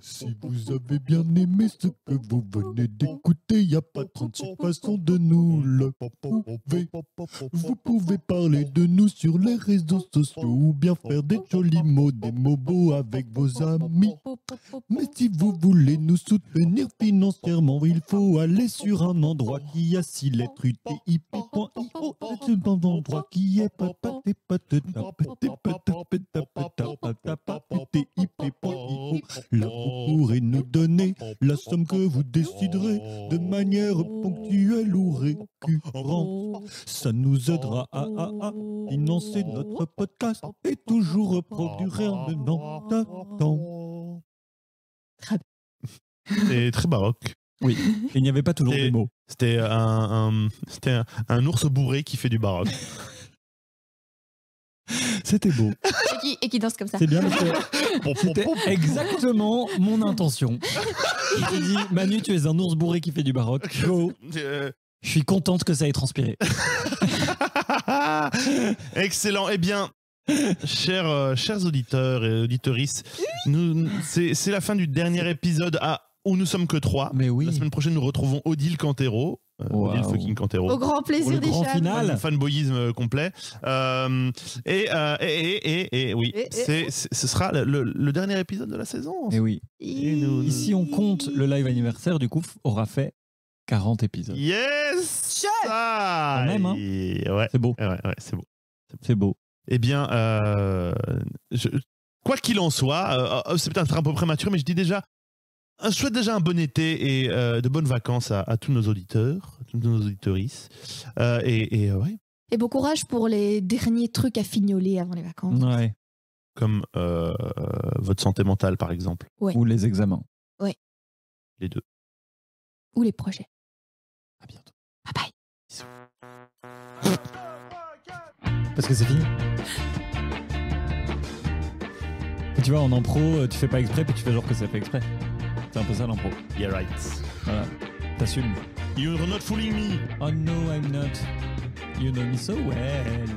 Si *laughs* vous avez bien aimé ce que vous venez d'écouter, y a pas 36 façons de nous le prouver. Vous pouvez parler de nous sur les réseaux sociaux ou bien faire des jolis mots, des mots beaux avec vos amis. Mais si vous voulez nous soutenir financièrement, il faut aller sur un endroit qui a six lettres utip.io. Un endroit qui est vous pourrez nous donner la somme que vous déciderez de manière ponctuelle ou récurrente. Ça nous aidera à, financer notre podcast et toujours produire un entendant. C'est très baroque. Oui, il n'y avait pas toujours des mots. C'était un, un ours bourré qui fait du baroque. *laughs* C'était beau. Et qui, et qui danse comme ça. C'est bien parce *laughs* que c'était exactement mon intention. *laughs* Je t'ai dit, Manu, tu es un ours bourré qui fait du baroque. Go. *laughs* Euh, Je suis contente que ça ait transpiré. Excellent. Eh bien, chers, euh, chers auditeurs et auditorices, nous, c'est, c'est la fin du dernier épisode à où nous sommes que trois. Mais oui. La semaine prochaine, nous retrouvons Odile Cantero. Euh, Wow. Odile fucking Cantero. Au grand Pour plaisir le des grand chats. final. Fan- fanboyisme complet. Euh, et, euh, et, et, et, et oui, Et- et- c'est, c'est- ce sera le, dernier épisode de la saison. Et oui. Et nous- on compte le live anniversaire, du coup, aura fait 40 épisodes. Yes Ça Quand même, hein. Ouais, C'est beau. ouais, ouais, c'est beau. C'est beau. Eh bien, euh, je- quoi qu'il en soit, euh, euh, c'est peut-être un peu prématuré, mais je dis déjà Je souhaite déjà un bon été et euh, de bonnes vacances à, à tous nos auditeurs, à toutes nos auditorices. Euh, et et, euh, ouais, Et bon courage pour les derniers trucs à fignoler avant les vacances. Ouais. comme euh, votre santé mentale, par exemple. Ou les examens. Les deux. Ou les projets. À bientôt. Bye bye. Parce que c'est fini. Tu vois, en impro, tu fais pas exprès, puis tu fais genre que c'est fait exprès. C'est un peu ça l'impro. Yeah, right. Voilà. T'assumes. You're not fooling me. Oh no, I'm not. You know me so well.